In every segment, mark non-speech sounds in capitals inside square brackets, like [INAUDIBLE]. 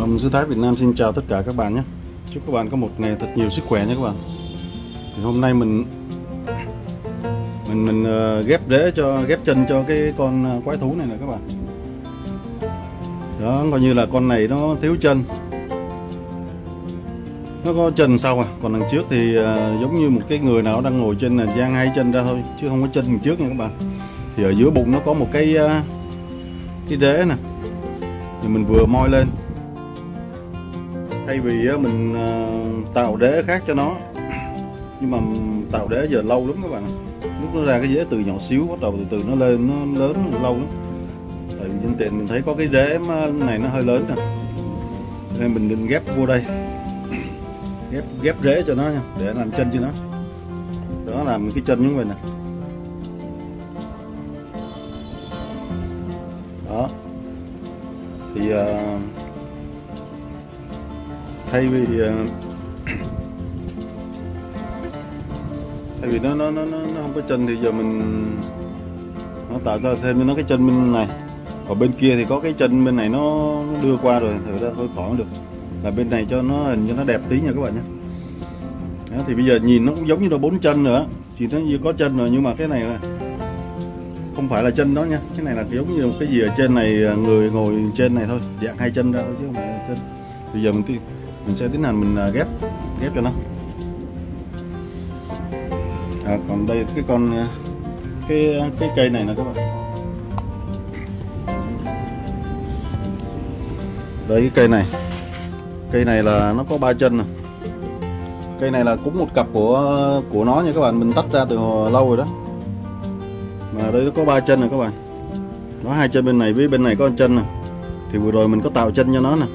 Vâng, ờ, sư Thái Việt Nam xin chào tất cả các bạn nhé. Chúc các bạn có một ngày thật nhiều sức khỏe nhé các bạn. Thì Hôm nay mình mình mình uh, ghép đế cho ghép chân cho cái con ờ, quái thú này nè các bạn. Đó coi như là con này nó thiếu chân. Nó có chân sau à còn đằng trước thì uh, giống như một cái người nào đang ngồi trên là giang hai chân ra thôi chứ không có chân đằng trước nha các bạn. Thì ở giữa bụng nó có một cái uh, cái đế nè. Thì mình vừa moi lên thay vì mình ờ, tạo đế khác cho nó. Nhưng mà tạo đế giờ lâu lắm các bạn lúc nó ra cái dế từ nhỏ xíu bắt đầu từ từ nó lên nó lớn lâu lắm. Tại vì nhân tiện mình thấy có cái đế này nó hơi lớn nè. Nên mình định ghép vô đây. Ghép ghép rễ cho nó nha để làm chân cho nó. Đó làm cái chân như vậy nè đó. Thì uh, thay vì uh, thay vì nó nó nó nó không có chân thì giờ mình nó tạo ra thêm cho nó cái chân bên này. Ở bên kia thì có cái chân bên này nó đưa qua rồi thử ra thôi khỏi được. Là bên này cho nó hình cho nó đẹp tí nha các bạn nhé. Đó, thì bây giờ nhìn nó cũng giống như là bốn chân nữa. Chỉ nó như có chân rồi nhưng mà cái này là không phải là chân đó nha. Cái này là giống như một cái gì ở trên này à, người ngồi trên này thôi. Dạng hai chân ra thôi chứ không phải là chân. Bây giờ mình mình sẽ tiến hành mình à, ghép ghép cho nó. À, còn đây cái con à, cái à, cái cây này nè các bạn. Đây cái cây này. Cây này là nó có ba chân nè. Cây này là cũng một cặp của của nó nha các bạn. Mình tách ra từ lâu rồi đó. Mà đây nó có ba chân này các bạn. Nó hai chân bên này với bên này có chân nè. Thì vừa rồi mình có tạo chân cho nó nè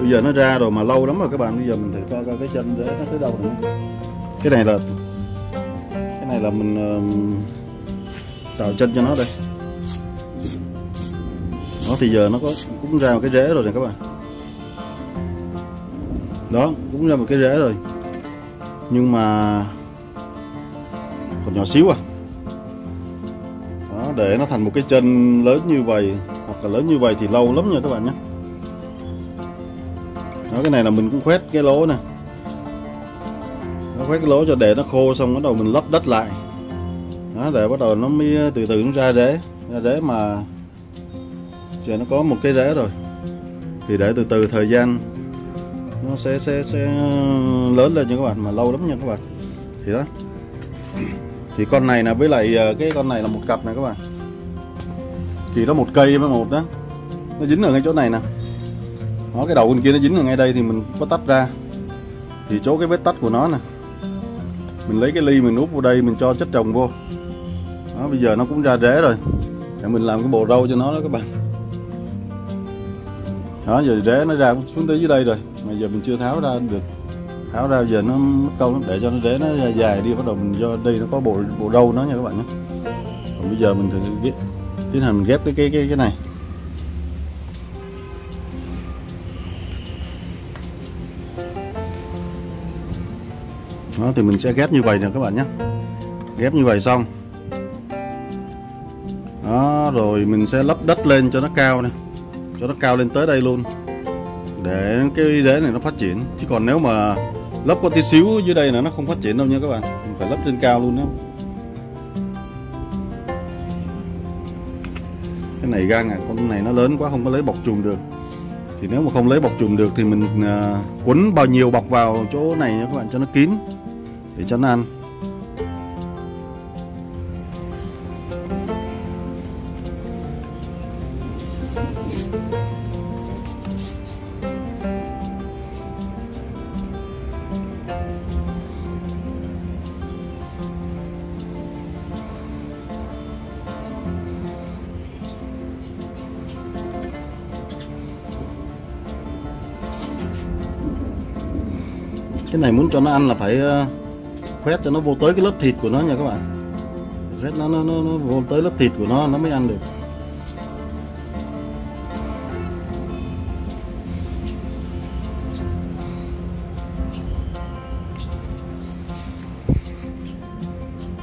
bây giờ nó ra rồi mà lâu lắm rồi các bạn bây giờ mình thử coi coi cái chân rễ nó tới đâu rồi cái này là cái này là mình uh, tạo chân cho nó đây. Nó thì giờ nó có cũng ra một cái rễ rồi nè các bạn. Đó cũng ra một cái rễ rồi. Nhưng mà còn nhỏ xíu à. Đó để nó thành một cái chân lớn như vậy hoặc là lớn như vậy thì lâu lắm nha các bạn nhé đó, cái này là mình cũng khoét cái lỗ nè. Nó khoét cái lỗ cho để nó khô xong bắt đầu mình lấp đất lại. Đó, để bắt đầu nó mới, từ từ nó ra rễ. Ra rễ mà giờ nó có một cái rễ rồi. Thì để từ từ thời gian nó sẽ sẽ sẽ lớn lên nha các bạn, mà lâu lắm nha các bạn. Thì đó. Thì con này là với lại ờ, cái con này là một cặp này các bạn. Chỉ nó một cây với một đó. Nó dính ở ngay chỗ này nè đó, cái đầu bên kia nó dính ở ngay đây thì mình có tách ra. Thì chỗ cái vết tách của nó nè. Mình lấy cái ly mình úp vào đây, mình cho chất trồng vô. Đó, bây giờ nó cũng ra rễ rồi. Để mình làm cái bộ râu cho nó đó các bạn. Đó, giờ rễ nó ra xuống tới dưới đây rồi. Mà giờ mình chưa tháo ra được. Tháo ra giờ nó mất câu để cho nó rễ nó ra dài đi, bắt đầu mình cho đây nó có bộ bộ râu nó nha các bạn nhé. Còn bây giờ mình thử tiến hành mình ghép cái cái cái cái này. Đó, thì mình sẽ ghép như vậy nè, các bạn nhé. Ghép như vậy xong. Đó, rồi mình sẽ lấp đất lên cho nó cao nè. Cho nó cao lên tới đây luôn. Để cái đế này nó phát triển. Chứ còn nếu mà lấp có tí xíu dưới đây là nó không phát triển đâu nha các bạn. Mình phải lấp trên cao luôn đó. Cái này gan à con này nó lớn quá, không có lấy bọc chùm được thì nếu mà không lấy bọc chùm được thì mình uh, quấn bao nhiêu bọc vào chỗ này nha các bạn cho nó kín. Để cho nó ăn. Cái này muốn cho nó ăn là phải ờ, khoét cho nó vô tới cái lớp thịt của nó nha các bạn. Khoét nó nó, nó, nó vô tới lớp thịt của nó nó mới ăn được.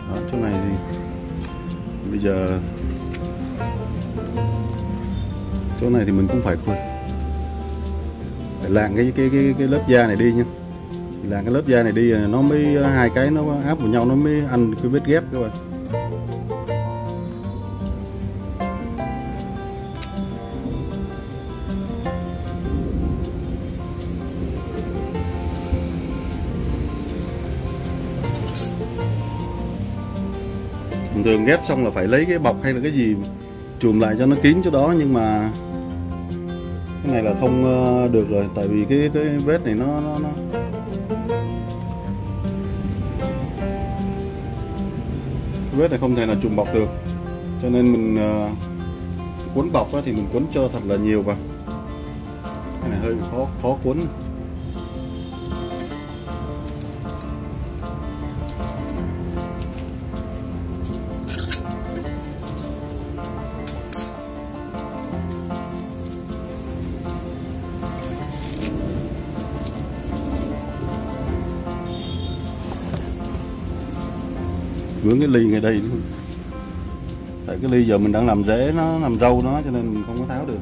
Đó, chỗ này thì bây giờ chỗ này thì mình cũng phải khoét phải lạng cái cái cái cái lớp da này đi nha là cái lớp da này đi nó mới hai cái nó áp vào nhau nó mới ăn cái vết ghép các bạn. Thường thường ghép xong là phải lấy cái bọc hay là cái gì chùm lại cho nó kín chỗ đó nhưng mà cái này là không ờ, được rồi tại vì cái cái vết này nó nó, nó cái vết này không thể nào trùng bọc được. Cho nên mình uh, cuốn bọc thì mình cuốn cho thật là nhiều vào. Cái này hơi khó khó cuốn. Vướng cái ly ngay đây luôn tại cái ly giờ mình đang làm rễ, nó làm râu nó cho nên mình không có tháo được.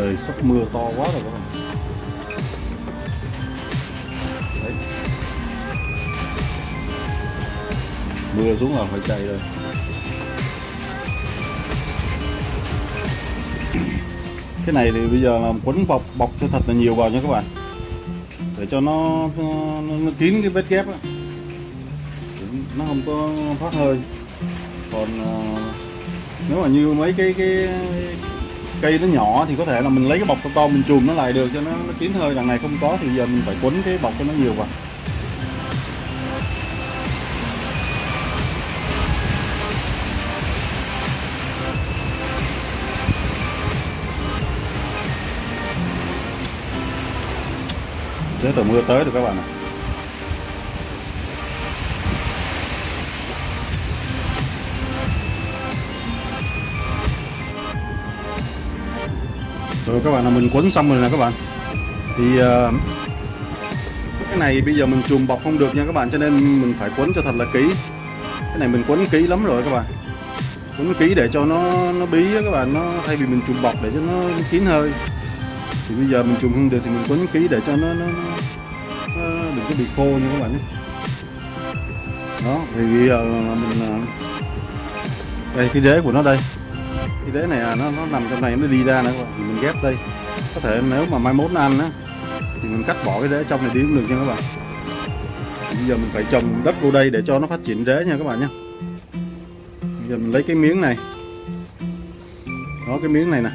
Trời sắp mưa to quá rồi các bạn Đấy. mưa xuống là phải chạy rồi cái này thì bây giờ là quấn bọc bọc cho thật là nhiều vào nha các bạn để cho nó nó, nó kín cái vết ghép đó. nó không có thoát hơi còn uh, nếu mà như mấy cái cái cây nó nhỏ thì có thể là mình lấy cái bọc to to mình chùm nó lại được cho nó, nó kín hơi đằng này không có thì giờ mình phải quấn cái bọc cho nó nhiều vào. Thế trời mưa tới rồi các bạn ạ. Rồi các bạn là mình quấn xong rồi nè các bạn. Thì uh, cái này bây giờ mình chùm bọc không được nha các bạn cho nên mình phải quấn cho thật là kỹ. Cái này mình quấn kỹ lắm rồi các bạn. Quấn kỹ để cho nó nó bí các bạn nó thay vì mình chùm bọc để cho nó, nó kín hơi. Thì bây giờ mình chùm không được thì mình quấn kỹ để cho nó, nó, nó, nó đừng có bị khô nha các bạn nhé. Đó thì bây giờ là mình ờ, đây cái rễ của nó đây y đế này à, nó nó nằm trong này, nó đi ra nữa. Thì mình ghép đây. Có thể nếu mà mai mốt nó ăn á, thì mình cắt bỏ cái rễ trong này đi cũng được nha các bạn. Bây giờ mình phải trồng đất vô đây để cho nó phát triển rễ nha các bạn nhé bây giờ mình lấy cái miếng này. Đó, cái miếng này nè.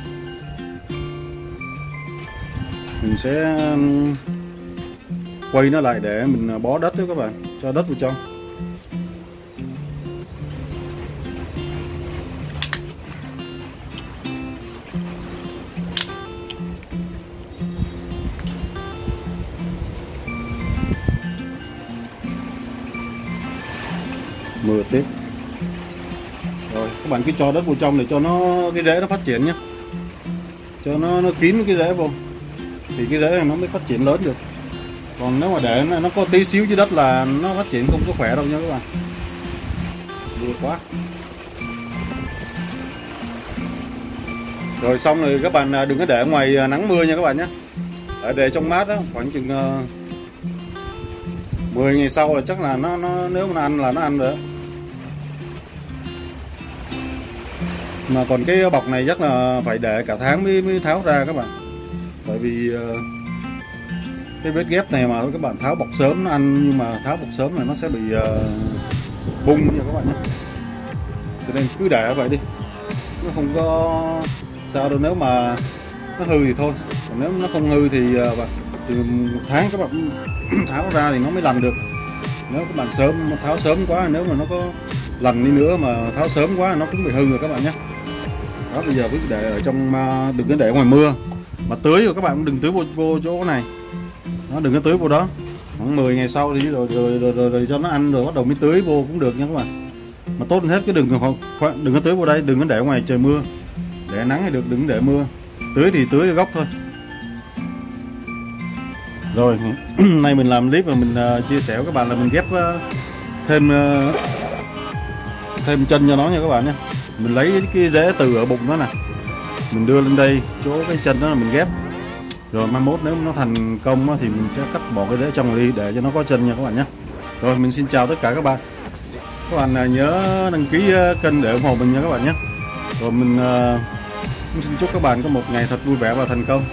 Mình sẽ quay nó lại để mình à, bó đất đó các bạn. Cho đất vào trong. Mưa tiếp rồi các bạn cứ cho đất vào trong để cho nó cái rễ nó phát triển nhé cho nó nó kín cái rễ vô. Thì cái rễ này nó mới phát triển lớn được. Còn nếu mà để nó, nó có tí xíu dưới đất là nó phát triển không có khỏe đâu nha các bạn. Mưa quá. Rồi xong rồi các bạn à, đừng có để ngoài à, nắng mưa nha các bạn nhé để, để trong mát đó khoảng chừng à, 10 ngày sau là chắc là nó nó nếu mà nó ăn là nó ăn được mà còn cái bọc này chắc là phải để cả tháng mới, mới tháo ra các bạn. Tại vì ờ, cái vết ghép này mà các bạn tháo bọc sớm nó ăn nhưng mà tháo bọc sớm này nó sẽ bị uh, bung nha các bạn nhé. Cho nên cứ để vậy đi. Nó không có sao đâu nếu mà nó hư thì thôi. Còn nếu nó không hư thì uh, thì một tháng các bạn [CLEARS THROAT] tháo ra thì nó mới lành được. Nếu các bạn sớm tháo sớm quá nếu mà nó có lành đi nữa mà tháo sớm quá nó cũng bị hư rồi các bạn nhé đó bây giờ cứ để ở trong à, đừng có để ngoài mưa. Mà tưới rồi các bạn đừng tưới vô, vô chỗ này. Nó đừng có tưới vô đó. Khoảng 10 ngày sau thì rồi rồi, rồi, rồi, rồi cho nó ăn rồi bắt đầu mới tưới vô cũng được nha các bạn. Mà tốt hết cái đừng đừng có tưới vô đây đừng có để ngoài trời mưa. Để nắng thì được đừng để mưa. Tưới thì tưới gốc thôi. Rồi [CLEARS THROAT] nay mình làm clip và mình uh, chia sẻ với các bạn là mình ghép uh, thêm uh, thêm chân cho nó nha các bạn nhé mình lấy cái rễ từ ở bụng nó nè. Mình đưa lên đây chỗ cái chân đó là mình ghép. Rồi mai mốt nếu nó thành công thì mình sẽ cắt bỏ cái rễ trong đi để cho nó có chân nha các bạn nhé. Rồi mình xin chào tất cả các bạn. Các bạn à, nhớ đăng ký à, kênh để ủng hộ mình nha các bạn nhé. Rồi mình uh, xin chúc các bạn có một ngày thật vui vẻ và thành công.